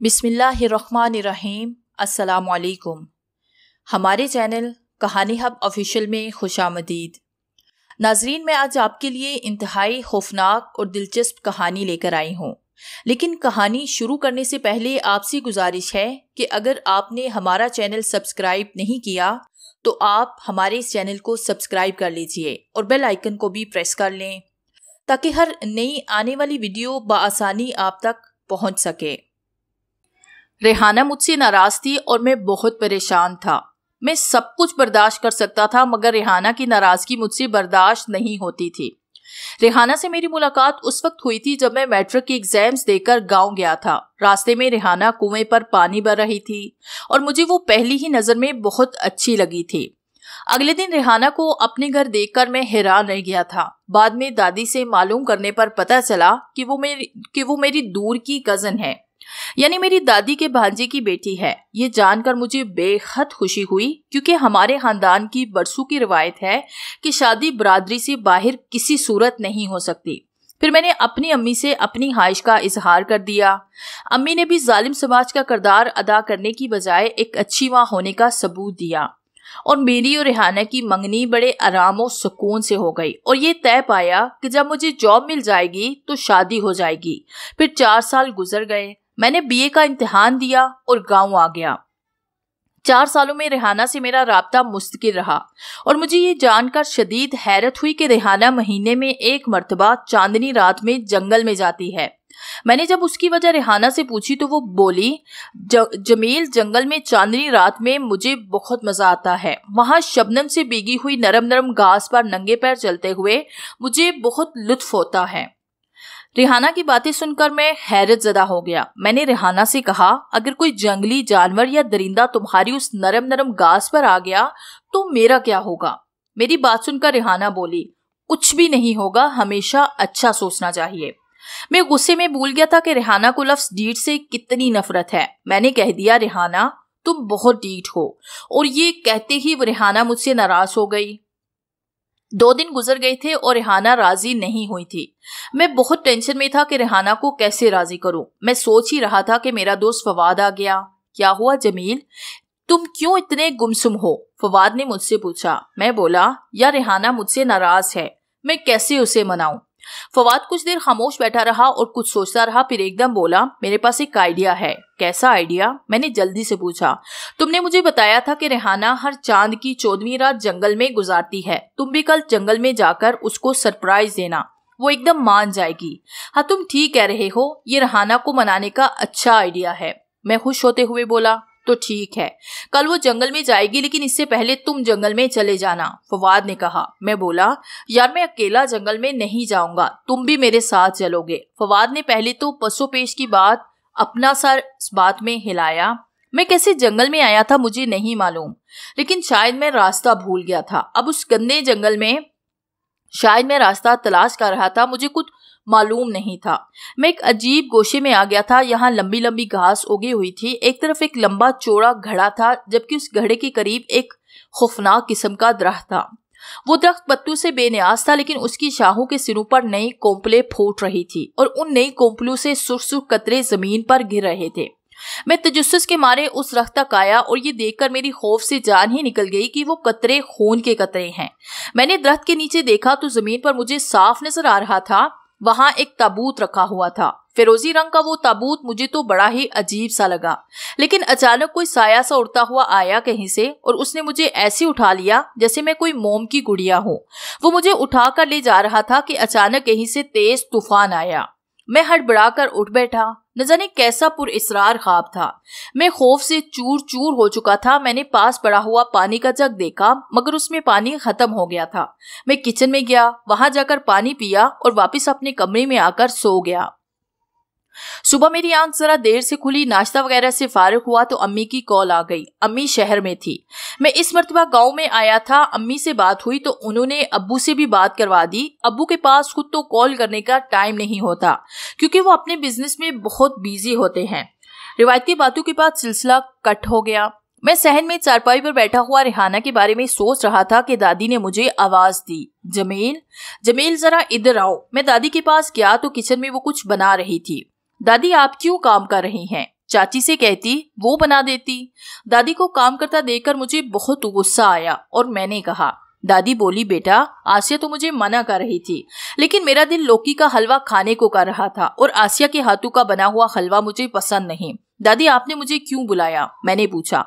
بسم اللہ الرحمن الرحیم، السلام علیکم۔ ہمارے چینل کہانی ہب آفیشیل میں خوش آمدید۔ ناظرین، میں آج آپ کے لیے انتہائی خوفناک اور دلچسپ کہانی لے کر آئی ہوں۔ لیکن کہانی شروع کرنے سے پہلے آپ سے گزارش ہے کہ اگر آپ نے ہمارا چینل سبسکرائب نہیں کیا، تو آپ ہمارے اس چینل کو سبسکرائب کر لیجیے اور بیل آئکن کو بھی پریس کر لیں تاکہ ہر نئی آنے والی ویڈیو بآسانی آپ تک پہنچ سکے۔ ریحانہ مجھ سے ناراض تھی اور میں بہت پریشان تھا۔ میں سب کچھ برداشت کر سکتا تھا، مگر ریحانہ کی ناراضگی مجھ سے برداشت نہیں ہوتی تھی۔ ریحانہ سے میری ملاقات اس وقت ہوئی تھی جب میں میٹرک کی ایگزامز دے کر گاؤں گیا تھا۔ راستے میں ریحانہ کنویں پر پانی بھر رہی تھی اور مجھے وہ پہلی ہی نظر میں بہت اچھی لگی تھی۔ اگلے دن ریحانہ کو اپنے گھر دیکھ کر میں حیران رہ گیا تھا۔ بعد میں دادی سے معلوم کرنے پر پتا چلا کہ وہ میری کہ وہ میری دور کی کزن ہے۔ یعنی میری دادی کے بھانجے کی بیٹی ہے۔ یہ جان کر مجھے بے حد خوشی ہوئی کیونکہ ہمارے خاندان کی برسوں کی روایت ہے کہ شادی برادری سے باہر کسی صورت نہیں ہو سکتی۔ پھر میں نے اپنی امی سے اپنی خواہش کا اظہار کر دیا۔ امی نے بھی ظالم سماج کا کردار ادا کرنے کی بجائے ایک اچھی ماں ہونے کا ثبوت دیا۔ اور میری اور ریحانہ کی منگنی بڑے آرام و سکون سے ہو گئی۔ اور یہ طے پایا کہ جب مجھے جاب مل جائے گی تو شادی ہو جائے گی۔ پھر چار سال گزر گئے۔ میں نے بی اے کا امتحان دیا اور گاؤں آ گیا۔ چار سالوں میں ریحانہ سے میرا رابطہ مستقل رہا اور مجھے یہ جان کر شدید حیرت ہوئی کہ ریحانہ مہینے میں ایک مرتبہ چاندنی رات میں جنگل میں جاتی ہے۔ میں نے جب اس کی وجہ ریحانہ سے پوچھی تو وہ بولی جمیل، جنگل میں چاندنی رات میں مجھے بہت مزہ آتا ہے۔ وہاں شبنم سے بیگی ہوئی نرم نرم گھاس پر ننگے پیر چلتے ہوئے مجھے بہت لطف ہوتا ہے۔ ریحانہ کی باتیں سن کر میں حیرت زدہ ہو گیا۔ میں نے ریحانہ سے کہا، اگر کوئی جنگلی جانور یا درندہ تمہاری اس نرم نرم گاس پر آ گیا، تو میرا کیا ہوگا؟ میری بات سن کر ریحانہ بولی، کچھ بھی نہیں ہوگا، ہمیشہ اچھا سوچنا چاہیے۔ میں غصے میں بھول گیا تھا کہ ریحانہ کو لفظ ڈیٹ سے کتنی نفرت ہے۔ میں نے کہہ دیا، ریحانہ، تم بہت ڈیٹ ہو۔ اور یہ کہتے ہی وہ ریحانہ مجھ سے ناراض ہو گئی۔ دو دن گزر گئے تھے اور ریحانہ راضی نہیں ہوئی تھی۔ میں بہت ٹینشن میں تھا کہ ریحانہ کو کیسے راضی کروں۔ میں سوچ ہی رہا تھا کہ میرا دوست فواد آ گیا۔ کیا ہوا جمیل؟ تم کیوں اتنے گمسم ہو؟ فواد نے مجھ سے پوچھا۔ میں بولا، یا ریحانہ مجھ سے ناراض ہے، میں کیسے اسے مناؤں؟ فواد کچھ دیر خاموش بیٹھا رہا اور کچھ سوچتا رہا، پھر ایک دم بولا، میرے پاس ایک آئیڈیا ہے۔ کیسا آئیڈیا میں نے جلدی سے پوچھا۔ تم نے مجھے بتایا تھا کہ ریحانہ ہر چاند کی چودویں رات جنگل میں گزارتی ہے۔ تم بھی کل جنگل میں جا کر اس کو سرپرائز دینا۔ وہ ایک دم مان جائے گی۔ ہاں تم ٹھیک کہہ رہے ہو۔ یہ ریحانہ کو منانے کا اچھا آئیڈیا ہے۔ میں خوش ہوتے ہوئے بولا تو ٹھیک ہے۔ کل وہ جنگل میں جائے گی، لیکن اس سے پہلے تم جنگل میں چلے جانا۔ فواد نے کہا، میں بولا، یار میں اکیلا جنگل میں نہیں جاؤں گا، تم بھی میرے ساتھ چلو گے۔ فواد نے پہلے تو پسو پیش کی بات اپنا سر اس بات میں ہلایا۔ میں کیسے جنگل میں آیا تھا مجھے نہیں معلوم، لیکن شاید میں راستہ بھول گیا تھا۔ اب اس گندے جنگل میں شاید میں راستہ تلاش کر رہا تھا، مجھے کچھ معلوم نہیں تھا۔ میں ایک عجیب گوشے میں آ گیا تھا۔ یہاں لمبی لمبی گھاس اگی ہوئی تھی۔ ایک طرف ایک لمبا چوڑا گھڑا تھا، جبکہ اس گھڑے کے قریب ایک خوفناک قسم کا درخت تھا۔ وہ درخت پتو سے بے نیاز تھا، لیکن اس کی شاہوں کے سروں پر نئی کومپلے پھوٹ رہی تھی اور ان نئی کومپلوں سے سرخ سرخ قطرے زمین پر گر رہے تھے۔ میں تجسس کے مارے اس رخت تک آیا اور یہ دیکھ کر میری خوف سے جان ہی نکل گئی کہ وہ قطرے خون کے قطرے ہیں۔ میں نے درخت کے نیچے دیکھا تو زمین پر مجھے صاف نظر آ رہا تھا۔ وہاں ایک تابوت رکھا ہوا تھا۔ فیروزی رنگ کا وہ تابوت مجھے تو بڑا ہی عجیب سا لگا۔ لیکن اچانک کوئی سایہ سا اڑتا ہوا آیا کہیں سے اور اس نے مجھے ایسے اٹھا لیا جیسے میں کوئی موم کی گڑیا ہوں۔ وہ مجھے اٹھا کر لے جا رہا تھا کہ اچانک کہیں سے تیز طوفان آیا۔ میں ہٹ بڑا کر اٹھ بیٹھا۔ نہ جانے کیسا پر اسرار خواب تھا۔ میں خوف سے چور چور ہو چکا تھا۔ میں نے پاس پڑا ہوا پانی کا جگ دیکھا، مگر اس میں پانی ختم ہو گیا تھا۔ میں کچن میں گیا، وہاں جا کر پانی پیا اور واپس اپنے کمرے میں آ کر سو گیا۔ صبح میری آنکھ ذرا دیر سے کھلی، ناشتہ وغیرہ سے فارغ ہوا تو امی کی کال آ گئی۔ امی شہر میں تھی۔ میں اس مرتبہ گاؤں میں آیا تھا، امی سے بات ہوئی تو انہوں نے ابو سے بھی بات کروا دی۔ ابو کے پاس خود تو کال کرنے کا ٹائم نہیں ہوتا، کیونکہ وہ اپنے بزنس میں بہت بیزی ہوتے ہیں۔ روایتی باتوں کے بعد سلسلہ کٹ ہو گیا۔ میں سہن میں چارپائی پر بیٹھا ہوا ریحانہ کے بارے میں سوچ رہا تھا کہ دادی نے مجھے آواز دی۔ جمیل جمیل ذرا ادھر آؤ۔ میں دادی کے پاس گیا تو کچن میں وہ کچھ بنا رہی تھی۔ دادی آپ کیوں کام کر رہی ہیں؟ چاچی سے کہتی، وہ بنا دیتی۔ دادی کو کام کرتا دیکھ کر مجھے بہت غصہ آیا اور میں نے کہا، دادی بولی، بیٹا، آسیہ تو مجھے منع کر رہی تھی، لیکن میرا دل لوکی کا حلوہ کھانے کو کر رہا تھا اور آسیہ کے ہاتھوں کا بنا ہوا حلوہ مجھے پسند نہیں۔ دادی، آپ نے مجھے کیوں بلایا؟ میں نے پوچھا۔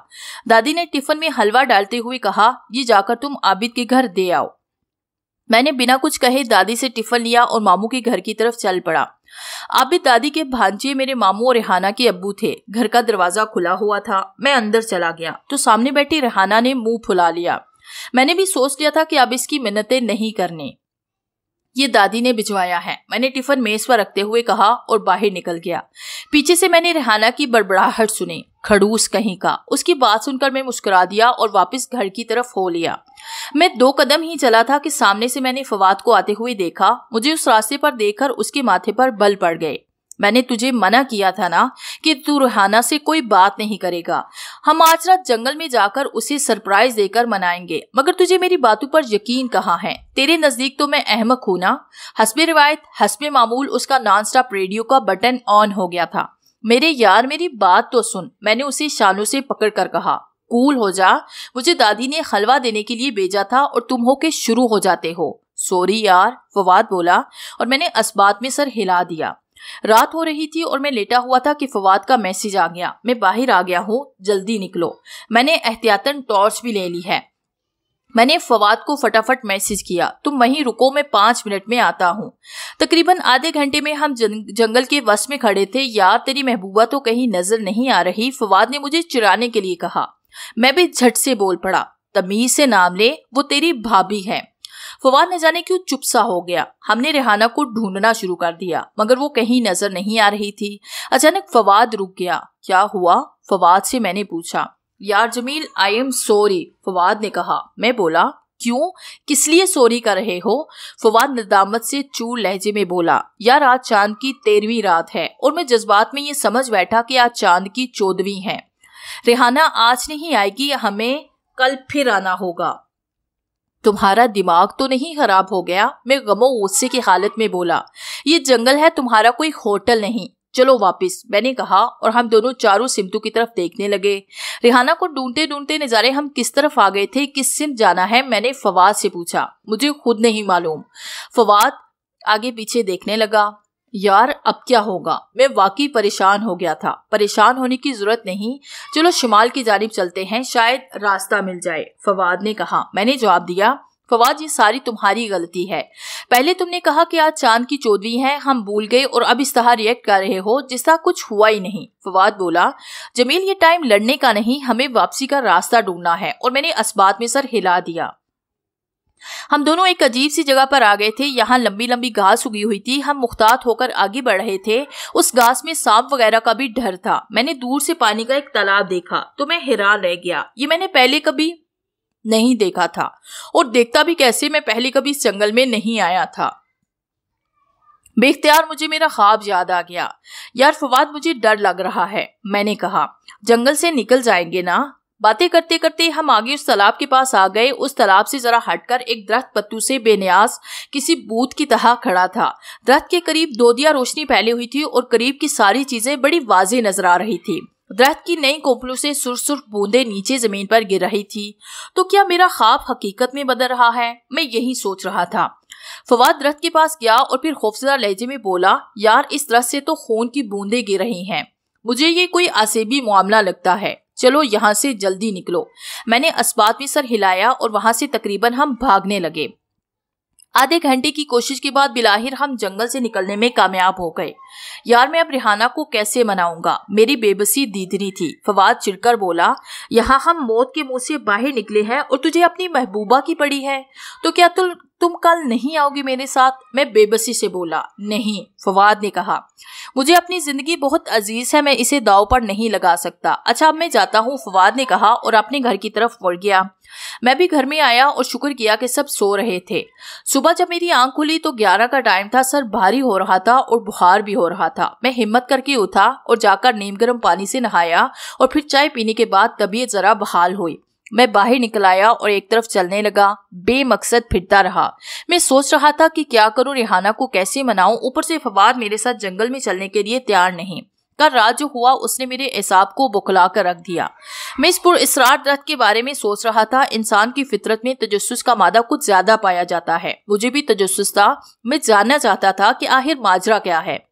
دادی نے ٹفن میں حلوہ ڈالتے ہوئے کہا، یہ جا کر تم عابد کے گھر دے آؤ۔ میں نے بنا کچھ کہے، دادی سے ٹفن لیا اور ماموں کے گھر کی طرف چل پڑا۔ عابد دادی کے بھانجے میرے ماموں اور ریحانہ کے ابو تھے۔ گھر کا دروازہ کھلا ہوا تھا۔ میں اندر چلا گیا۔ تو سامنے بیٹھی ریحانہ نے منہ پھلا لیا۔ میں نے بھی سوچ لیا تھا کہ اب اس کی منتیں نہیں کرنے یہ دادی نے بھجوایا ہے۔ میں نے ٹفن میز پر رکھتے ہوئے کہا اور باہر نکل گیا۔ پیچھے سے میں نے ریحانہ کی بڑبڑاہٹ سنی۔ کھڑوس کہیں کا۔ اس کی بات سن کر میں مسکرا دیا اور واپس گھر کی طرف ہو لیا۔ میں دو قدم ہی چلا تھا کہ سامنے سے میں نے فواد کو آتے ہوئے دیکھا۔ مجھے اس راستے پر دیکھ کر اس کے ماتھے پر بل پڑ گئے۔ میں نے تجھے منع کیا تھا نا کہ تو روحانہ سے کوئی بات نہیں کرے گا۔ ہم آج رات جنگل میں جا کر اسے سرپرائز دے کر منائیں گے۔ مگر تجھے میری باتوں پر یقین کہاں ہے؟ تیرے نزدیک تو میں احمق ہوں نا؟ حسب روایت، حسب معمول اس کا نان سٹاپ ریڈیو کا بٹن آن ہو گیا تھا۔ میرے یار، میری بات تو سن۔ میں نے اسے شانوں سے پکڑ کر کہا، کول ہو جا۔ مجھے دادی نے خلوہ دینے کے لیے بھیجا تھا اور تم ہو کے شروع ہو جاتے ہو۔ سوری یار، فواد بولا اور میں نے اسبات میں سر ہلا دیا۔ رات ہو رہی تھی اور میں لیٹا ہوا تھا کہ فواد کا میسج آ گیا۔ میں باہر آ گیا ہوں، جلدی نکلو۔ میں نے احتیاطن ٹارچ بھی لے لی ہے۔ میں نے فواد کو فٹافٹ میسج کیا۔ تم وہیں رکو، میں پانچ منٹ میں آتا ہوں۔ تقریباً آدھے گھنٹے میں ہم جنگل کے وس میں کھڑے تھے۔ یار، تیری محبوبہ تو کہیں نظر نہیں آ رہی۔ فواد نے مجھے چرانے کے لیے کہا۔ میں بھی جھٹ سے بول پڑا۔ تمیز سے نام لے، وہ تیری بھابھی ہے۔ فواد نے جانے کیوں چپ سا ہو گیا؟ ہم نے ریحانہ کو ڈھونڈنا شروع کر دیا، مگر وہ کہیں نظر نہیں آ رہی تھی۔ اچانک فواد رک گیا۔ کیا ہوا؟ فواد سے میں نے پوچھا۔ یار Jamil I am sorry Fawad نے کہا۔ میں بولا، کیوں؟ کس لیے سوری کر رہے ہو؟ فواد ندامت سے چور لہجے میں بولا۔ یار آج چاند کی تیرویں رات ہے اور میں جذبات میں یہ سمجھ بیٹھا کہ آج چاند کی چودویں ہے۔ ریحانہ، آج نہیں آئے گی، ہمیں کل پھر آنا ہوگا۔ تمہارا دماغ تو نہیں خراب ہو گیا؟ میں غم و غصے کی حالت میں بولا، یہ جنگل ہے، تمہارا کوئی ہوٹل نہیں۔ چلو واپس، میں نے کہا، اور ہم دونوں چاروں سمتوں کی طرف دیکھنے لگے۔ ریحانہ کو ڈھونڈتے ڈھونڈتے نظارے ہم کس طرف آ گئے تھے، کس سمت جانا ہے، میں نے فواد سے پوچھا۔ مجھے خود نہیں معلوم۔ فواد آگے پیچھے دیکھنے لگا۔ یار، اب کیا ہوگا؟ میں واقعی پریشان ہو گیا تھا۔ پریشان ہونے کی ضرورت نہیں۔ چلو شمال کی جانب چلتے ہیں، شاید راستہ مل جائے۔ فواد نے کہا، میں نے جواب دیا، فواد، یہ ساری تمہاری غلطی ہے۔ پہلے تم نے کہا کہ آج چاند کی چودوی ہے ہم بھول گئے اور اب اس طرح ریئیکٹ کر رہے ہو، جس طرح کچھ ہوا ہی نہیں۔ فواد بولا، جمیل، یہ ٹائم لڑنے کا نہیں، ہمیں واپسی کا راستہ ڈھونڈنا ہے اور میں نے اسبات میں سر ہلا دیا۔ ہم دونوں ایک عجیب سی جگہ پر آ گئے تھے۔ یہاں لمبی لمبی گھاس اگی ہوئی تھی۔ ہم مختات ہو کر آگے بڑھ رہے تھے۔ اس گھاس میں سانپ وغیرہ کا بھی ڈر تھا۔ میں نے دور سے پانی کا ایک تالاب دیکھا تو میں حیران رہ گیا۔ یہ میں نے پہلے کبھی نہیں دیکھا تھا اور دیکھتا بھی کیسے میں پہلے کبھی اس جنگل میں نہیں آیا تھا۔ بے اختیار مجھے میرا خواب یاد آ گیا۔ یار فواد، مجھے ڈر لگ رہا ہے۔ میں نے کہا، جنگل سے نکل جائیں گے نا؟ باتیں کرتے کرتے ہم آگے اس تالاب کے پاس آ گئے۔ اس تالاب سے ذرا ہٹ کر ایک درخت پتو سے بے نیاز کسی بوت کی طرح کھڑا تھا۔ درخت کے قریب دو دیا روشنی پھیلی ہوئی تھی اور قریب کی ساری چیزیں بڑی واضح نظر آ رہی تھی۔ درخت کی نئی کوپلوں سے سر سرخ بوندے نیچے زمین پر گر رہی تھی۔ تو کیا میرا خواب حقیقت میں بدل رہا ہے؟ میں یہی سوچ رہا تھا۔ فواد درخت کے پاس گیا اور پھر خوفزدہ لہجے میں بولا، یار اس درخت سے تو خون کی بوندے گر رہی ہیں۔ مجھے یہ کوئی آسیبی معاملہ لگتا ہے۔ چلو یہاں سے جلدی نکلو۔ میں نے اسبات میں سر ہلایا اور وہاں سے تقریباً ہم بھاگنے لگے۔ آدھے گھنٹے کی کوشش کے بعد بلاہر ہم جنگل سے نکلنے میں کامیاب ہو گئے۔ یار، میں اب ریحانہ کو کیسے مناؤں گا؟ میری بے بسی دیدنی تھی۔ فواد چڑ کر بولا، یہاں ہم موت کے منہ سے باہر نکلے ہیں اور تجھے اپنی محبوبہ کی پڑی ہے۔ تو کیا تم تم کل نہیں آؤ گی میرے ساتھ؟ میں بے بسی سے بولا، نہیں، فواد نے کہا۔ مجھے اپنی زندگی بہت عزیز ہے، میں اسے داؤ پر نہیں لگا سکتا۔ اچھا اب میں جاتا ہوں، فواد نے کہا اور اپنے گھر کی طرف مڑ گیا۔ میں بھی گھر میں آیا اور شکر کیا کہ سب سو رہے تھے۔ صبح جب میری آنکھ کھلی تو گیارہ کا ٹائم تھا، سر بھاری ہو رہا تھا اور بخار بھی ہو رہا تھا۔ میں ہمت کر کے اٹھا اور جا کر نیم گرم پانی سے نہایا اور پھر چائے پینے کے بعد طبیعت ذرا بحال ہوئی۔ میں باہر نکل آیا اور ایک طرف چلنے لگا، بے مقصد پھرتا رہا۔ میں سوچ رہا تھا کہ کیا کروں، ریحانہ کو کیسے مناؤں؟ اوپر سے فواد میرے ساتھ جنگل میں چلنے کے لیے تیار نہیں۔ کل رات جو ہوا، اس نے میرے احساب کو بکلا کر رکھ دیا۔ میں اس پر اسرار درخت کے بارے میں سوچ رہا تھا، انسان کی فطرت میں تجسس کا مادہ کچھ زیادہ پایا جاتا ہے۔ مجھے بھی تجسس تھا۔ میں جاننا چاہتا تھا کہ آخر ماجرا کیا ہے۔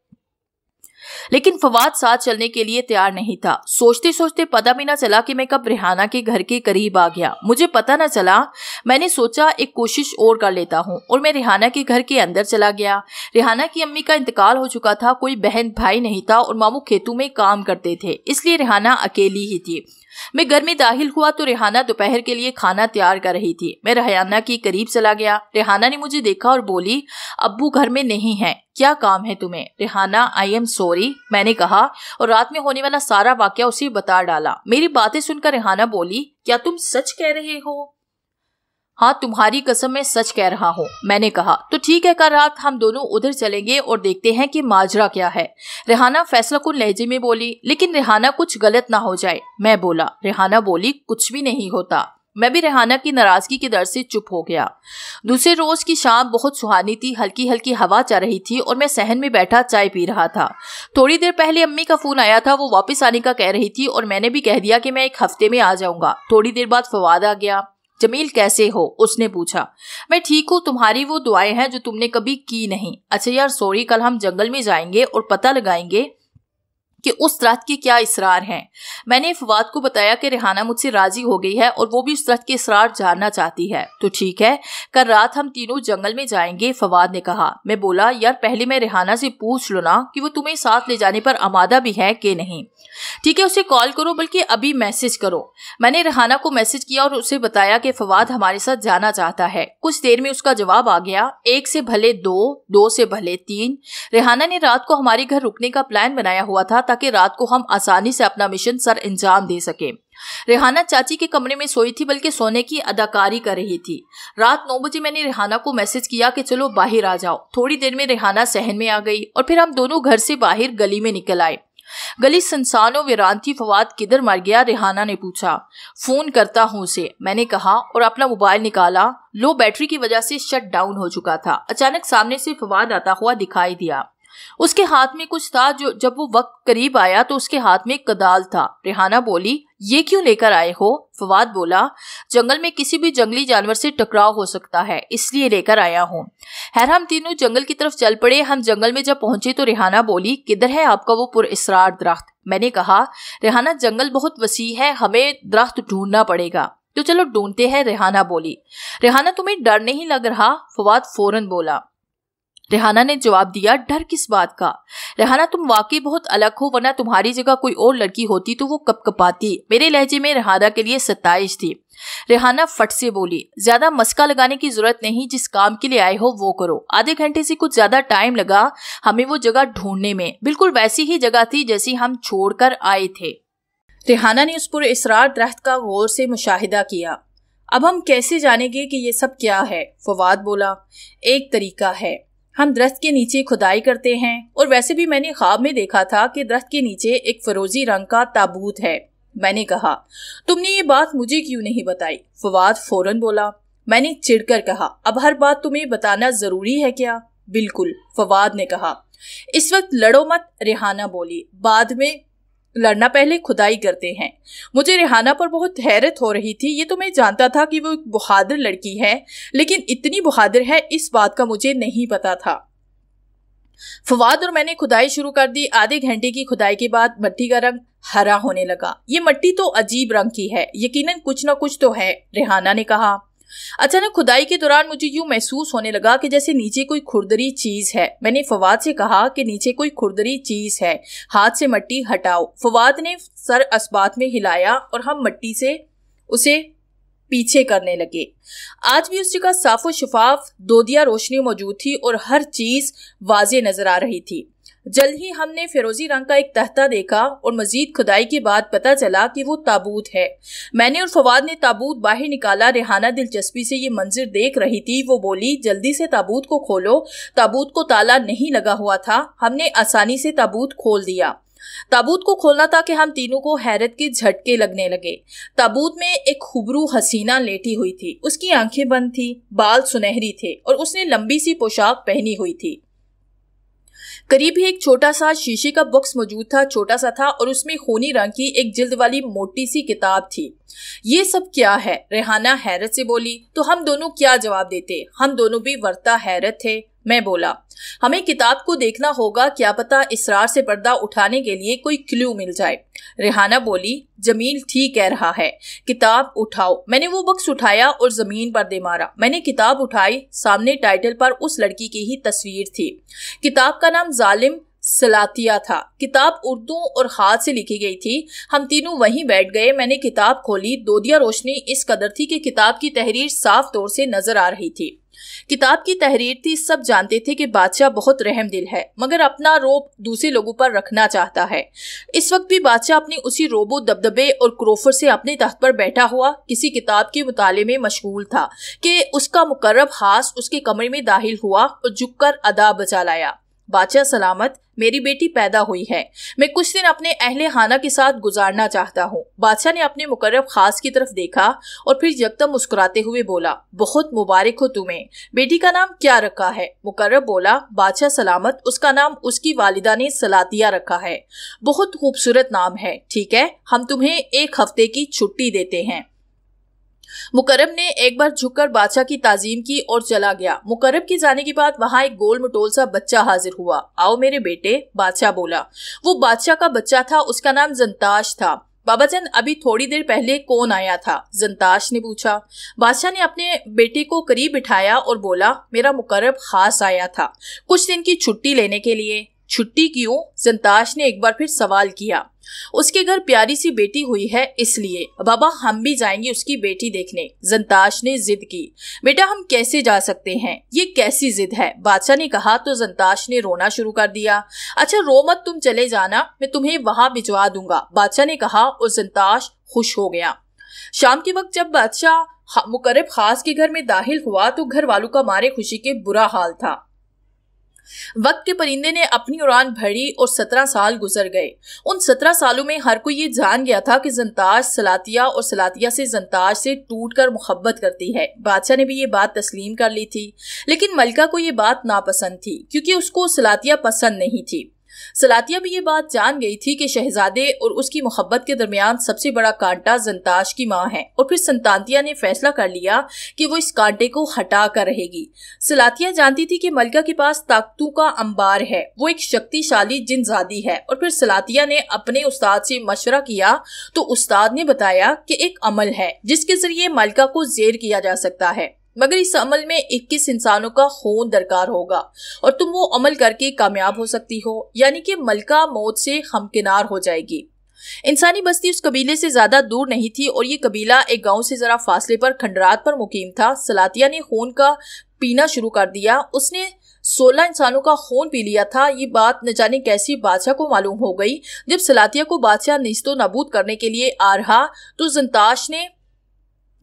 لیکن فواد ساتھ چلنے کے لیے تیار نہیں تھا۔ سوچتے سوچتے پتا بھی نہ چلا کہ میں کب ریحانہ کے گھر کے قریب آ گیا۔ مجھے پتا نہ چلا، میں نے سوچا ایک کوشش اور کر لیتا ہوں اور میں ریحانہ کے گھر کے اندر چلا گیا۔ ریحانہ کی امی کا انتقال ہو چکا تھا، کوئی بہن بھائی نہیں تھا اور مامو کھیتوں میں کام کرتے تھے، اس لیے ریحانہ اکیلی ہی تھی۔ میں گھر میں داخل ہوا تو ریحانہ دوپہر کے لیے کھانا تیار کر رہی تھی۔ میں ریحانہ کی قریب چلا گیا۔ ریحانہ نے مجھے دیکھا اور بولی، ابو گھر میں نہیں ہے۔ کیا کام ہے تمہیں؟ ریحانہ آئی ایم سوری میں نے کہا، اور رات میں ہونے والا سارا واقعہ اسے بتا ڈالا۔ میری باتیں سن کر ریحانہ بولی، کیا تم سچ کہہ رہے ہو؟ ہاں تمہاری قسم میں سچ کہہ رہا ہوں، میں نے کہا۔ تو ٹھیک ہے، کل رات ہم دونوں ادھر چلیں گے اور دیکھتے ہیں کہ ماجرا کیا ہے۔ ریحانہ فیصلہ کن لہجے میں بولی، لیکن ریحانہ کچھ غلط نہ ہو جائے، میں بولا۔ ریحانہ بولی، کچھ بھی نہیں ہوتا۔ میں بھی ریحانہ کی ناراضگی کے در سے چپ ہو گیا۔ دوسرے روز کی شام بہت سہانی تھی، ہلکی ہلکی ہوا چل رہی تھی اور میں سہن میں بیٹھا چائے پی رہا تھا۔ تھوڑی دیر پہلے امی کا فون آیا تھا، وہ واپس آنے کا کہہ رہی تھی اور میں نے بھی کہہ دیا کہ میں ایک ہفتے میں آ جاؤں گا۔ تھوڑی دیر بعد فواد آ گیا۔ جمیل کیسے ہو؟ اس نے پوچھا۔ میں ٹھیک ہوں، تمہاری وہ دعائیں ہیں جو تم نے کبھی کی نہیں۔ اچھا یار، سوری، کل ہم جنگل میں جائیں گے اور پتہ لگائیں گے۔ کہ اس درخت کے کیا اسرار ہیں۔ میں نے فواد کو بتایا کہ ریحانہ مجھ سے راضی ہو گئی ہے اور وہ بھی اس درخت کے اسرار جاننا چاہتی ہے۔ تو ٹھیک ہے، کل رات ہم تینوں جنگل میں جائیں گے، فواد نے کہا۔ میں بولا، یار، پہلے میں ریحانہ سے پوچھ لو نا کہ وہ تمہیں ساتھ لے جانے پر آمادہ بھی ہے کہ نہیں۔ ٹھیک ہے، اسے کال کرو، بلکہ ابھی میسج کرو۔ میں نے ریحانہ کو میسج کیا اور اسے بتایا کہ فواد ہمارے ساتھ جانا چاہتا ہے۔ کچھ دیر میں اس کا جواب آ گیا۔ ایک سے بھلے دو دو سے بھلے تین۔ ریحانہ نے رات کو ہمارے گھر رکنے کا پلان بنایا ہوا تھا تاکہ تاکہ رات کو ہم آسانی سے اپنا مشن سر انجام دے سکیں۔ ریحانہ چاچی کے کمرے میں سوئی تھی بلکہ سونے کی اداکاری کر رہی تھی۔ رات نو بجے میں نے ریحانہ کو میسج کیا کہ چلو باہر آ جاؤ۔ تھوڑی دیر میں ریحانہ سہن میں آ گئی اور پھر ہم دونوں گھر سے باہر گلی میں نکل آئے۔ گلی سنسان و ویران تھی، فواد کدھر مر گیا ریحانہ نے پوچھا۔ فون کرتا ہوں اسے۔ میں نے کہا اور اپنا موبائل نکالا۔ لو بیٹری کی وجہ سے شٹ ڈاؤن ہو چکا تھا۔ اچانک سامنے سے فواد آتا ہوا دکھائی دیا۔ اس کے ہاتھ میں کچھ تھا جو جب وہ وقت قریب آیا تو اس کے ہاتھ میں ایک کدال تھا۔ ریحانہ بولی، یہ کیوں لے کر آئے ہو؟ فواد بولا، جنگل میں کسی بھی جنگلی جانور سے ٹکراؤ ہو سکتا ہے، اس لیے لے کر آیا ہوں۔ خیر، ہم تینوں جنگل کی طرف چل پڑے۔ ہم جنگل میں جب پہنچے تو ریحانہ بولی، کدھر ہے آپ کا وہ پر اسرار درخت؟ میں نے کہا، ریحانہ، جنگل بہت وسیع ہے، ہمیں درخت ڈھونڈنا پڑے گا۔ تو چلو، ڈھونڈتے ہیں، ریحانہ بولی۔ ریحانہ، تمہیں ڈر نہیں لگ رہا؟ فواد فوراً بولا۔ ریحانہ نے جواب دیا، ڈر کس بات کا؟ ریحانہ، تم واقعی بہت الگ ہو، ورنہ تمہاری جگہ کوئی اور لڑکی ہوتی تو وہ کپ کپاتی؟ میرے لہجے میں ریحانہ کے لیے ستائش تھی۔ ریحانہ فٹ سے بولی، زیادہ مسکا لگانے کی ضرورت نہیں، جس کام کے لیے آئے ہو وہ کرو۔ آدھے گھنٹے سے کچھ زیادہ ٹائم لگا ہمیں وہ جگہ ڈھونڈنے میں۔ بالکل ویسی ہی جگہ تھی جیسی ہم چھوڑ کر آئے تھے۔ ریحانہ نے اس پر اسرار درخت کا غور سے مشاہدہ کیا۔ اب ہم کیسے جانیں گے کہ یہ سب کیا ہے؟ فواد بولا، ایک طریقہ ہے۔ ہم درخت کے نیچے کھدائی کرتے ہیں۔ اور ویسے بھی میں نے خواب میں دیکھا تھا کہ درخت کے نیچے ایک فروزی رنگ کا تابوت ہے۔ میں نے کہا، تم نے یہ بات مجھے کیوں نہیں بتائی؟ فواد فوراً بولا، میں نے چڑ کر کہا، اب ہر بات تمہیں بتانا ضروری ہے کیا؟ بالکل، فواد نے کہا۔ اس وقت لڑو مت، ریحانہ بولی۔ بعد میں لڑنا پہلے کھدائی کرتے ہیں۔ مجھے ریحانہ پر بہت حیرت ہو رہی تھی، یہ تو میں جانتا تھا کہ وہ ایک بہادر لڑکی ہے، لیکن اتنی بہادر ہے، اس بات کا مجھے نہیں پتا تھا۔ فواد اور میں نے کھدائی شروع کر دی۔ آدھے گھنٹے کی کھدائی کے بعد مٹی کا رنگ ہرا ہونے لگا۔ یہ مٹی تو عجیب رنگ کی ہے، یقیناً کچھ نہ کچھ تو ہے ریحانہ نے کہا۔ اچانک کھدائی کے دوران مجھے یوں محسوس ہونے لگا کہ جیسے نیچے کوئی کھردری چیز ہے۔ میں نے فواد سے کہا کہ نیچے کوئی کھردری چیز ہے۔ ہاتھ سے مٹی ہٹاؤ۔ فواد نے سر اسبات میں ہلایا اور ہم مٹی سے اسے پیچھے کرنے لگے۔ آج بھی اس جگہ صاف و شفاف دودیا روشنی موجود تھی اور ہر چیز واضح نظر آ رہی تھی۔ جلد ہی ہم نے فیروزی رنگ کا ایک تحتہ دیکھا اور مزید کھدائی کے بعد پتا چلا کہ وہ تابوت ہے۔ میں نے اور فواد نے تابوت باہر نکالا، ریحانہ دلچسپی سے یہ منظر دیکھ رہی تھی۔ وہ بولی، جلدی سے تابوت کو کھولو۔ تابوت کو تالا نہیں لگا ہوا تھا۔ ہم نے آسانی سے تابوت کھول دیا۔ تابوت کو کھولنا تھا کہ ہم تینوں کو حیرت کے جھٹکے لگنے لگے۔ تابوت میں ایک خبرو حسینہ لیٹی ہوئی تھی۔ اس کی آنکھیں بند تھی بال سنہری تھے اور اس نے لمبی سی پوشاک پہنی ہوئی تھی۔ قریب ہی ایک چھوٹا سا شیشے کا بکس موجود تھا، چھوٹا سا تھا اور اس میں خونی رنگ کی ایک جلد والی موٹی سی کتاب تھی۔ یہ سب کیا ہے؟ ریحانہ حیرت سے بولی، تو ہم دونوں کیا جواب دیتے؟ ہم دونوں بھی ورتا حیرت تھے۔ میں بولا، ہمیں کتاب کو دیکھنا ہوگا، کیا پتا اسرار سے پردہ اٹھانے کے لیے کوئی کلو مل جائے۔ ریحانہ بولی، جمیل ٹھیک کہہ رہا ہے۔ کتاب اٹھاؤ۔ میں نے وہ بکس اٹھایا اور زمین پر دے مارا۔ میں نے کتاب اٹھائی، سامنے ٹائٹل پر اس لڑکی کی ہی تصویر تھی۔ کتاب کا نام ظالم سلاتیہ تھا۔ کتاب اردو اور ہاتھ سے لکھی گئی تھی۔ ہم تینوں وہیں بیٹھ گئے۔ میں نے کتاب کھولی۔ دودیا روشنی اس قدر تھی کہ کتاب کی تحریر صاف طور سے نظر آ رہی تھی۔ کتاب کی تحریر تھی۔ سب جانتے تھے کہ بادشاہ بہت رحم دل ہے، مگر اپنا روب دوسرے لوگوں پر رکھنا چاہتا ہے۔ اس وقت بھی بادشاہ اپنی اسی روبو دبدبے اور کروفر سے اپنے تخت پر بیٹھا ہوا کسی کتاب کے مطالعے میں مشغول تھا کہ اس کا مقرب ہاس اس کے کمرے میں داخل ہوا اور جھک کر ادا بچا لایا۔ بادشاہ سلامت میری بیٹی پیدا ہوئی ہے۔ میں کچھ دن اپنے اہل خانہ کے ساتھ گزارنا چاہتا ہوں۔ بادشاہ نے اپنے مقرب خاص کی طرف دیکھا اور پھر یکدم مسکراتے ہوئے بولا، بہت مبارک ہو تمہیں۔ بیٹی کا نام کیا رکھا ہے مقرب بولا بادشاہ سلامت، اس کا نام اس کی والدہ نے سلاتیا رکھا ہے۔ بہت خوبصورت نام ہے، ٹھیک ہے؟ ہم تمہیں ایک ہفتے کی چھٹی دیتے ہیں۔ مکرم نے ایک بار جھک کر بادشاہ کی تعظیم کی اور چلا گیا۔ مکرب کی جانے کے بعد وہاں ایک گول مٹول سا بچہ حاضر ہوا۔ آؤ میرے بیٹے، بادشاہ بولا۔ وہ بادشاہ کا بچہ تھا، اس کا نام زنتاش تھا۔ بابا جن، ابھی تھوڑی دیر پہلے کون آیا تھا؟ زنتاش نے پوچھا۔ بادشاہ نے اپنے بیٹے کو قریب بٹھایا اور بولا، میرا مقرب خاص آیا تھا۔ کچھ دن کی چھٹی لینے کے لیے۔ چھٹی کیوں؟ زنتاش نے ایک بار پھر سوال کیا۔ اس کے گھر پیاری سی بیٹی ہوئی ہے اس لیے۔ بابا، ہم بھی جائیں گے اس کی بیٹی دیکھنے۔ زنتاش نے ضد کی۔ بیٹا، ہم کیسے جا سکتے ہیں؟ یہ کیسی ضد ہے؟ بادشاہ نے کہا، تو زنتاش نے رونا شروع کر دیا۔ اچھا رو مت تم چلے جانا، میں تمہیں وہاں بھجوا دوں گا۔ بادشاہ نے کہا، اور زنتاش خوش ہو گیا۔ شام کے وقت جب بادشاہ مقرب خاص کے گھر میں داخل ہوا، تو گھر والوں کا مارے خوشی کے برا حال تھا۔ وقت کے پرندے نے اپنی اڑان بھری اور سترہ سال گزر گئے۔ ان سترہ سالوں میں ہر کوئی یہ جان گیا تھا کہ زنتاج سلاتیہ اور سلاتیہ سے زنتاج سے ٹوٹ کر محبت کرتی ہے۔ بادشاہ نے بھی یہ بات تسلیم کر لی تھی، لیکن ملکہ کو یہ بات ناپسند تھی، کیونکہ اس کو سلاتیہ پسند نہیں تھی۔ سلاتیہ بھی یہ بات جان گئی تھی کہ شہزادے اور اس کی محبت کے درمیان سب سے بڑا کانٹا زنتاش کی ماں ہے اور پھر سنتانتیا نے فیصلہ کر لیا کہ وہ اس کانٹے کو ہٹا کر رہے گی۔ سلاتیہ جانتی تھی کہ ملکہ کے پاس طاقتوں کا انبار ہے۔ وہ ایک شکتی شالی جن زادی ہے اور پھر سلاتیہ نے اپنے استاد سے مشورہ کیا تو استاد نے بتایا کہ ایک عمل ہے جس کے ذریعے ملکہ کو زیر کیا جا سکتا ہے۔ مگر اس عمل میں اکیس انسانوں کا خون درکار ہوگا اور تم وہ عمل کر کے کامیاب ہو سکتی ہو یعنی کہ ملکہ موت سے خمکنار ہو جائے گی۔ انسانی بستی اس قبیلے سے زیادہ دور نہیں تھی اور یہ قبیلہ ایک گاؤں سے ذرا فاصلے پر کھنڈرات پر مقیم تھا۔ سلاتیہ نے خون کا پینا شروع کر دیا۔ اس نے سولہ انسانوں کا خون پی لیا تھا۔ یہ بات نہ جانے کیسی بادشاہ کو معلوم ہو گئی۔ جب سلاتیہ کو بادشاہ نیست و نبود کرنے کے لیے آ رہا تو زنتاش نے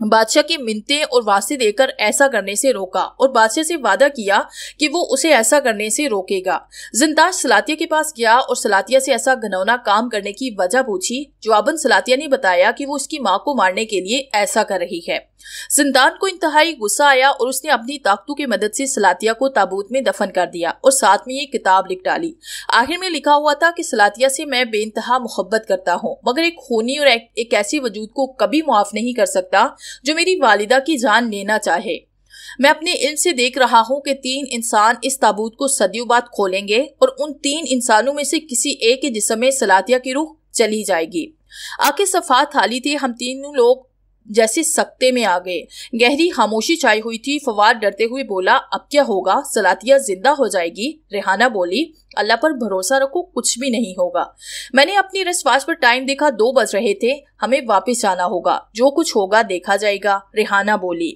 بادشاہ کی منتیں اور واسطے دے کر ایسا کرنے سے روکا اور بادشاہ سے وعدہ کیا کہ وہ اسے ایسا کرنے سے روکے گا۔ زنداش سلاتیہ کے پاس گیا اور سلاتیہ سے ایسا گھنونا کام کرنے کی وجہ پوچھی۔ جواباً سلاتیہ نے بتایا کہ وہ اس کی ماں کو مارنے کے لیے ایسا کر رہی ہے۔ زندان کو انتہائی غصہ آیا اور اس نے اپنی طاقتوں کی مدد سے سلاتیہ کو تابوت میں دفن کر دیا اور ساتھ میں یہ کتاب لکھ ڈالی۔ آخر میں لکھا ہوا تھا کہ سلاتیہ سے میں بے انتہا محبت کرتا ہوں، مگر ایک خونی اور ایک ایسی وجود کو کبھی معاف نہیں کر سکتا جو میری والدہ کی جان لینا چاہے۔ میں اپنے علم سے دیکھ رہا ہوں کہ تین انسان اس تابوت کو صدیوں بعد کھولیں گے اور ان تین انسانوں میں سے کسی ایک کے جسم میں سلاتیہ کی روح چلی جائے گی۔ آکے صفات تھالی تھے، ہم تینوں لوگ جیسے سکتے میں آ گئے۔ گہری خاموشی چائے ہوئی تھی۔ فواد ڈرتے ہوئے بولا، اب کیا ہوگا؟ سلاتیہ زندہ ہو جائے گی۔ ریحانہ بولی، اللہ پر بھروسہ رکھو، کچھ بھی نہیں ہوگا۔ میں نے اپنی رسواس پر ٹائم دیکھا، دو بج رہے تھے۔ ہمیں واپس جانا ہوگا۔ جو کچھ ہوگا، دیکھا جائے گا۔ ریحانہ بولی۔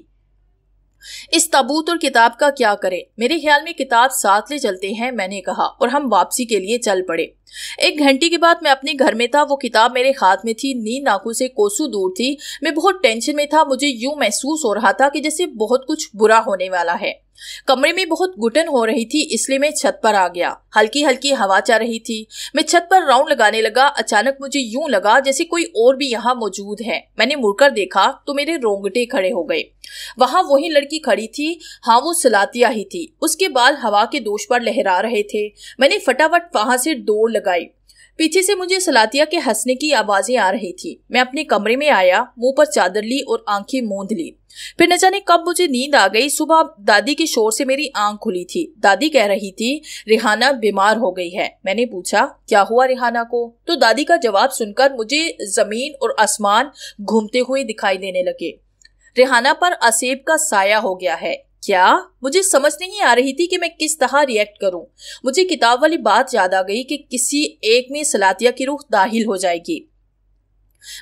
اس تابوت اور کتاب کا کیا کرے میرے خیال میں کتاب ساتھ لے چلتے ہیں، میں نے کہا، اور ہم واپسی کے لیے چل پڑے۔ ایک گھنٹے کے بعد میں اپنے گھر میں تھا، وہ کتاب میرے ہاتھ میں تھی نیند آنکھوں سے کوسو دور تھی۔ میں بہت ٹینشن میں تھا، مجھے یوں محسوس ہو رہا تھا کہ جیسے بہت کچھ برا ہونے والا ہے۔ کمرے میں بہت گٹن ہو رہی تھی، اس لیے میں چھت پر آ گیا۔ ہلکی ہلکی ہوا چاہ رہی تھی۔ میں چھت پر راؤنڈ لگانے لگا، اچانک مجھے یوں لگا جیسے کوئی اور بھی یہاں موجود ہے۔ میں نے مڑ کر دیکھا تو میرے رونگٹے کھڑے ہو گئے۔ وہاں وہی لڑکی کھڑی تھی ہاں وہ سلاتیا ہی تھی۔ اس کے بال ہوا کے دوش پر لہرا رہے تھے۔ میں نے فٹافٹ وہاں سے دوڑ لگائی۔ پیچھے سے مجھے سلاتیا کے ہنسنے کی آوازیں آ رہی تھی میں اپنے کمرے میں آیا، منہ پر چادر لی اور آنکھیں موند لی۔ پھر نہ جانے کب مجھے نیند آ گئی۔ صبح دادی کے شور سے میری آنکھ کھلی تھی۔ دادی کہہ رہی تھی، ریحانہ بیمار ہو گئی ہے۔ میں نے پوچھا، کیا ہوا ریحانہ کو؟ تو دادی کا جواب سن کر مجھے زمین اور آسمان گھومتے ہوئے دکھائی دینے لگے۔ ریحانہ پر اسیب کا سایہ ہو گیا ہے۔ کیا؟ مجھے سمجھ نہیں آ رہی تھی کہ میں کس طرح ریئیکٹ کروں۔ مجھے کتاب والی بات یاد آ گئی کہ کسی ایک میں سلاتیہ کی روح داخل ہو جائے گی۔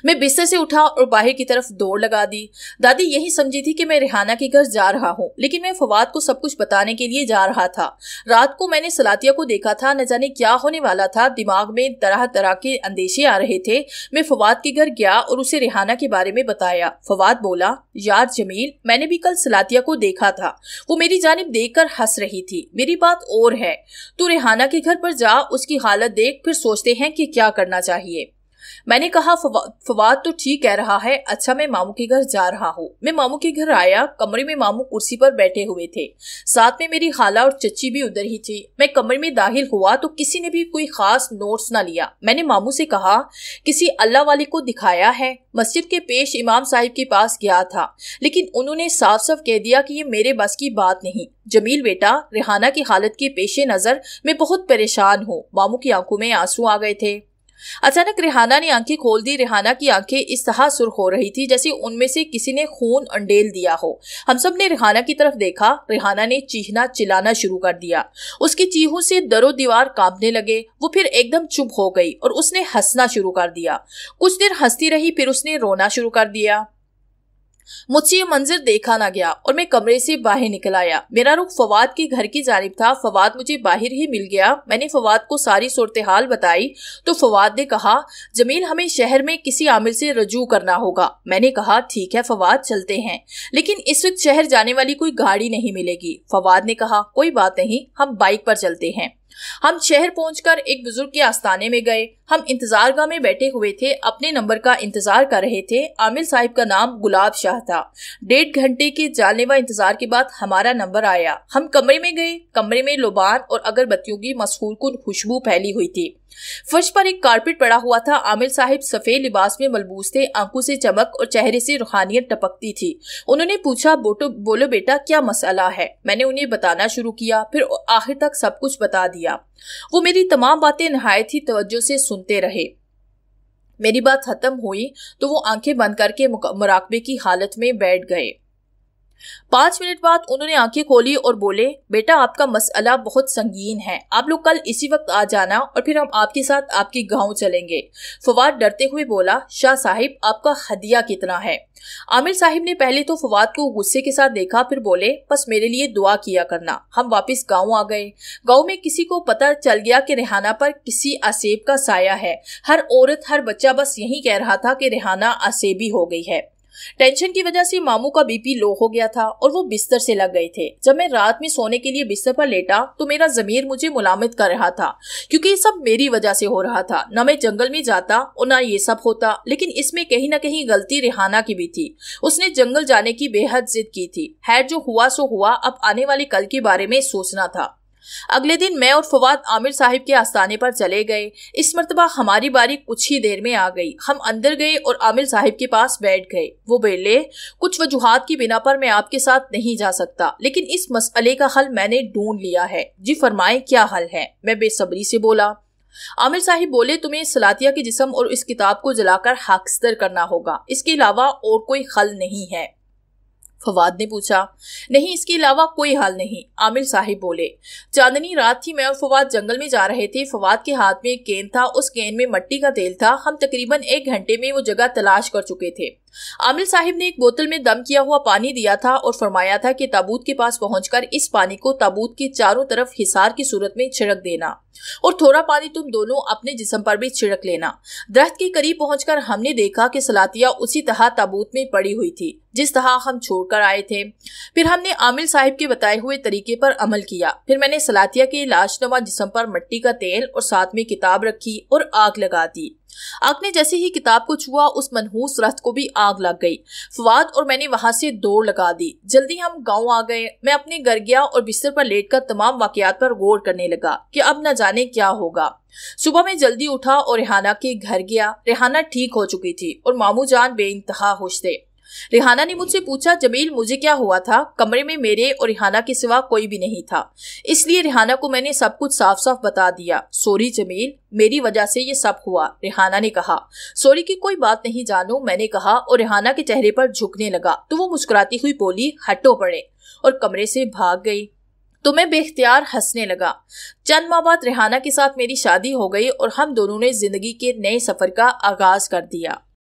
میں بستر سے اٹھا اور باہر کی طرف دوڑ لگا دی۔ دادی یہی سمجھی تھی کہ میں ریحانہ کے گھر جا رہا ہوں، لیکن میں فواد کو سب کچھ بتانے کے لیے جا رہا تھا۔ رات کو میں نے سلاتیہ کو دیکھا تھا، نہ جانے کیا ہونے والا تھا۔ دماغ میں طرح طرح کے اندیشے آ رہے تھے۔ میں فواد کے گھر گیا اور اسے ریحانہ کے بارے میں بتایا۔ فواد بولا، یار جمیل، میں نے بھی کل سلاتیہ کو دیکھا تھا۔ وہ میری جانب دیکھ کر ہنس رہی تھی۔ میری بات اور ہے۔ تو ریحانہ کے گھر پر جا، اس کی حالت دیکھ، پھر سوچتے ہیں کہ کیا کرنا چاہیے۔ میں نے کہا فواد تو ٹھیک کہہ رہا ہے اچھا میں ماموں کے گھر جا رہا ہوں۔ میں ماموں کے گھر آیا، کمرے میں ماموں کرسی پر بیٹھے ہوئے تھے۔ ساتھ میں میری خالہ اور چچی بھی ادھر ہی تھی میں کمرے میں داخل ہوا تو کسی نے بھی کوئی خاص نوٹس نہ لیا۔ میں نے ماموں سے کہا، کسی اللہ والے کو دکھایا ہے۔ مسجد کے پیش امام صاحب کے پاس گیا تھا، لیکن انہوں نے صاف صاف کہہ دیا کہ یہ میرے بس کی بات نہیں۔ جمیل بیٹا، ریحانہ کی حالت کے پیش نظر میں بہت پریشان ہوں۔ ماموں کی آنکھوں میں آنسو آ گئے تھے۔ اچانک ریحانہ نے آنکھیں کھول دی، ریحانہ کی آنکھیں اس طرح سرخ ہو رہی تھی جیسے ان میں سے کسی نے خون انڈیل دیا ہو۔ ہم سب نے ریحانہ کی طرف دیکھا، ریحانہ نے چیخنا چلانا شروع کر دیا۔ اس کی چیہوں سے در و دیوار کانپنے لگے، وہ پھر ایک دم چپ ہو گئی اور اس نے ہنسنا شروع کر دیا۔ کچھ دیر ہنستی رہی، پھر اس نے رونا شروع کر دیا۔ مجھ سے یہ منظر دیکھا نہ گیا اور میں کمرے سے باہر نکل آیا۔ میرا رخ فواد کے گھر کی جانب تھا۔ فواد مجھے باہر ہی مل گیا۔ میں نے فواد کو ساری صورتحال بتائی۔ تو فواد نے کہا، جمیل، ہمیں شہر میں کسی عامل سے رجوع کرنا ہوگا۔ میں نے کہا، ٹھیک ہے فواد، چلتے ہیں۔ لیکن اس وقت شہر جانے والی کوئی گاڑی نہیں ملے گی۔ فواد نے کہا، کوئی بات نہیں، ہم بائک پر چلتے ہیں۔ ہم شہر پہنچ کر ایک بزرگ کے آستانے میں گئے۔ ہم انتظار گاہ میں بیٹھے ہوئے تھے، اپنے نمبر کا انتظار کر رہے تھے۔ عامل صاحب کا نام گلاب شاہ تھا۔ ڈیڑھ گھنٹے کے جانے انتظار کے بعد ہمارا نمبر آیا۔ ہم کمرے میں گئے۔ کمرے میں لوبان اور اگر بتیوں کی مسحور کن خوشبو پھیلی ہوئی تھی۔ فرش پر ایک کارپٹ پڑا ہوا تھا۔ عامل صاحب سفید لباس میں ملبوس تھے۔ آنکھوں سے چمک اور چہرے سے روحانیت ٹپکتی تھی۔ انہوں نے پوچھا بولو بیٹا، کیا مسئلہ ہے؟ میں نے انہیں بتانا شروع کیا، پھر آخر تک سب کچھ بتا دیا۔ وہ میری تمام باتیں نہایت ہی توجہ سے سنتے رہے۔ میری بات ختم ہوئی تو وہ آنکھیں بند کر کے مراقبے کی حالت میں بیٹھ گئے۔ پانچ منٹ بعد انہوں نے آنکھیں کھولی اور بولے، بیٹا، آپ کا مسئلہ بہت سنگین ہے۔ آپ لوگ کل اسی وقت آ جانا اور پھر ہم آپ کے ساتھ آپ کے گاؤں چلیں گے۔ فواد ڈرتے ہوئے بولا، شاہ صاحب، آپ کا ہدیہ کتنا ہے؟ عامر صاحب نے پہلے تو فواد کو غصے کے ساتھ دیکھا، پھر بولے، بس میرے لیے دعا کیا کرنا۔ ہم واپس گاؤں آ گئے۔ گاؤں میں کسی کو پتہ چل گیا کہ ریحانہ پر کسی آسیب کا سایہ ہے۔ ہر عورت، ہر بچہ بس یہی کہہ رہا تھا کہ ریحانہ آسیبی ہو گئی ہے۔ ٹینشن کی وجہ سے ماموں کا بی پی لو ہو گیا تھا اور وہ بستر سے لگ گئے تھے۔ جب میں رات میں سونے کے لیے بستر پر لیٹا تو میرا ضمیر مجھے ملامت کر رہا تھا، کیونکہ یہ سب میری وجہ سے ہو رہا تھا۔ نہ میں جنگل میں جاتا اور نہ یہ سب ہوتا، لیکن اس میں کہیں نہ کہیں غلطی ریحانہ کی بھی تھی۔ اس نے جنگل جانے کی بے حد ضد کی تھی۔ خیر، جو ہوا سو ہوا، اب آنے والے کل کے بارے میں سوچنا تھا۔ اگلے دن میں اور فواد عامر صاحب کے آستانے پر چلے گئے۔ اس مرتبہ ہماری باری کچھ ہی دیر میں آ گئی۔ ہم اندر گئے اور عامر صاحب کے پاس بیٹھ گئے۔ وہ بیلے کچھ وجوہات کی بنا پر میں آپ کے ساتھ نہیں جا سکتا، لیکن اس مسئلے کا حل میں نے ڈھونڈ لیا ہے۔ جی فرمائے کیا حل ہے؟ میں بے صبری سے بولا۔ عامر صاحب بولے، تمہیں سلاتیہ کے جسم اور اس کتاب کو جلا کر حاکستر کرنا ہوگا۔ اس کے علاوہ اور کوئی حل نہیں ہے۔ فواد نے پوچھا، نہیں، اس کے علاوہ کوئی حال نہیں۔ عامر صاحب بولے، چاندنی رات تھی، میں اور فواد جنگل میں جا رہے تھے۔ فواد کے ہاتھ میں ایک گیند تھا، اس گیند میں مٹی کا تیل تھا۔ ہم تقریباً ایک گھنٹے میں وہ جگہ تلاش کر چکے تھے۔ عامل صاحب نے ایک بوتل میں دم کیا ہوا پانی دیا تھا اور فرمایا تھا کہ تابوت کے پاس پہنچ کر اس پانی کو تابوت کے چاروں طرف حسار کی صورت میں چھڑک دینا اور تھوڑا پانی تم دونوں اپنے جسم پر بھی چھڑک لینا۔ درخت کے قریب پہنچ کر ہم نے دیکھا کہ سلاتیا اسی طرح تابوت میں پڑی ہوئی تھی، جس طرح ہم چھوڑ کر آئے تھے۔ پھر ہم نے عامل صاحب کے بتائے ہوئے طریقے پر عمل کیا۔ پھر میں نے سلاتیا کے لاش نما جسم پر مٹی کا تیل اور ساتھ میں کتاب رکھی اور آگ لگا دی۔ آگ نے جیسے ہی کتاب کو چھوا، اس منحوس رست کو بھی آگ لگ گئی۔ فواد اور میں نے وہاں سے دوڑ لگا دی۔ جلدی ہم گاؤں آ گئے۔ میں اپنے گھر گیا اور بستر پر لیٹ کر تمام واقعات پر غور کرنے لگا کہ اب نہ جانے کیا ہوگا۔ صبح میں جلدی اٹھا اور ریحانہ کے گھر گیا۔ ریحانہ ٹھیک ہو چکی تھی اور مامو جان بے انتہا خوش تھے۔ ریحانہ نے مجھ سے پوچھا، جمیل، مجھے کیا ہوا تھا؟ کمرے میں میرے اور ریحانہ کے سوا کوئی بھی نہیں تھا۔ اس لیے ریحانہ کو میں نے سب کچھ صاف صاف بتا دیا۔ سوری جمیل، میری وجہ سے یہ سب ہوا، ریحانہ نے کہا۔ سوری کی کوئی بات نہیں جانو، میں نے کہا اور ریحانہ کے چہرے پر جھکنے لگا۔ تو وہ مسکراتی ہوئی بولی، ہٹو پڑے اور کمرے سے بھاگ گئی۔ تو میں بے اختیار ہنسنے لگا۔ چند ماہ بعد ریحانہ کے ساتھ میری شادی ہو گئی اور ہم دونوں نے زندگی کے نئے سفر کا آغاز کر دیا۔